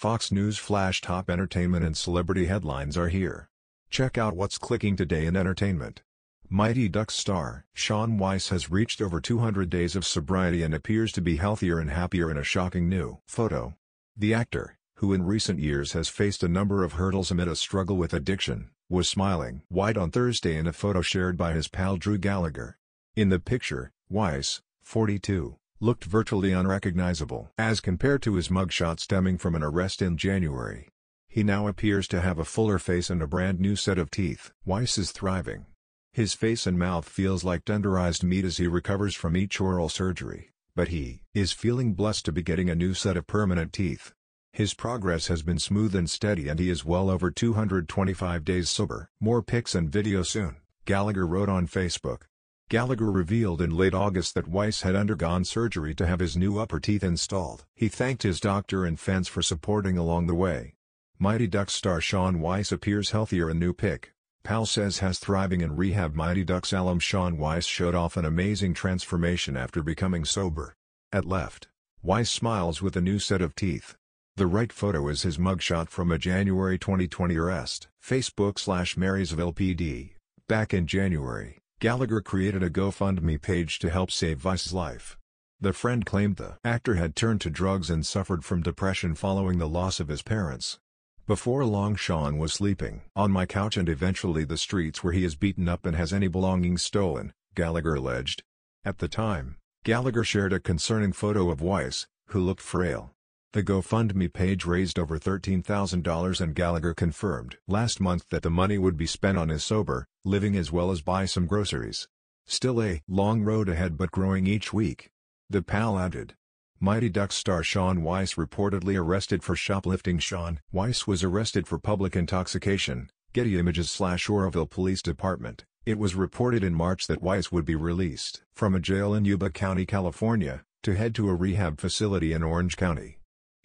Fox News Flash top entertainment and celebrity headlines are here. Check out what's clicking today in entertainment. Mighty Ducks star Shaun Weiss has reached over 200 days of sobriety and appears to be healthier and happier in a shocking new photo. The actor, who in recent years has faced a number of hurdles amid a struggle with addiction, was smiling wide on Thursday in a photo shared by his pal Drew Gallagher. In the picture, Weiss, 42, looked virtually unrecognizable as compared to his mugshot stemming from an arrest in January. He now appears to have a fuller face and a brand new set of teeth. Weiss is thriving. His face and mouth feels like tenderized meat as he recovers from each oral surgery, but he is feeling blessed to be getting a new set of permanent teeth. His progress has been smooth and steady and he is well over 225 days sober. More pics and video soon, Gallagher wrote on Facebook. Gallagher revealed in late August that Weiss had undergone surgery to have his new upper teeth installed. He thanked his doctor and fans for supporting along the way. Mighty Ducks star Shaun Weiss appears healthier in new pic. Pal says has thriving in rehab Mighty Ducks alum Shaun Weiss showed off an amazing transformation after becoming sober. At left, Weiss smiles with a new set of teeth. The right photo is his mugshot from a January 2020 arrest. Facebook slash Marysville PD. Back in January, Gallagher created a GoFundMe page to help save Weiss's life. The friend claimed the actor had turned to drugs and suffered from depression following the loss of his parents. Before long Shaun was sleeping on my couch and eventually the streets where he is beaten up and has any belongings stolen, Gallagher alleged. At the time, Gallagher shared a concerning photo of Weiss, who looked frail. The GoFundMe page raised over $13,000 and Gallagher confirmed last month that the money would be spent on his sober, living as well as buy some groceries. Still a long road ahead but growing each week. The pal added. Mighty Ducks star Shaun Weiss reportedly arrested for shoplifting Shaun Weiss was arrested for public intoxication, Getty Images slash Oroville Police Department. It was reported in March that Weiss would be released from a jail in Yuba County, California, to head to a rehab facility in Orange County.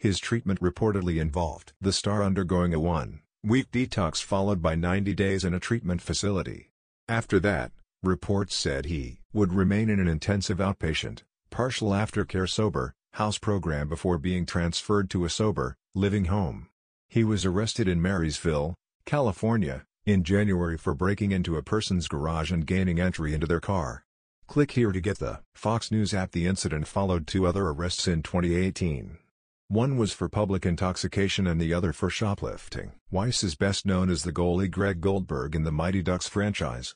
His treatment reportedly involved the star undergoing a one-week detox followed by 90 days in a treatment facility. After that, reports said he would remain in an intensive outpatient, partial aftercare sober, house program before being transferred to a sober, living home. He was arrested in Marysville, California, in January for breaking into a person's garage and gaining entry into their car. Click here to get the Fox News app. The incident followed two other arrests in 2018. One was for public intoxication and the other for shoplifting. Weiss is best known as the goalie Greg Goldberg in the Mighty Ducks franchise.